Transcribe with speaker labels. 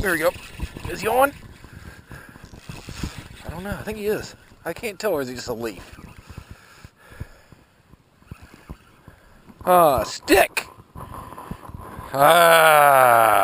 Speaker 1: There we go. Is he on? I don't know. I think he is. I can't tell, or is he just a leaf? Ah, stick. Ah.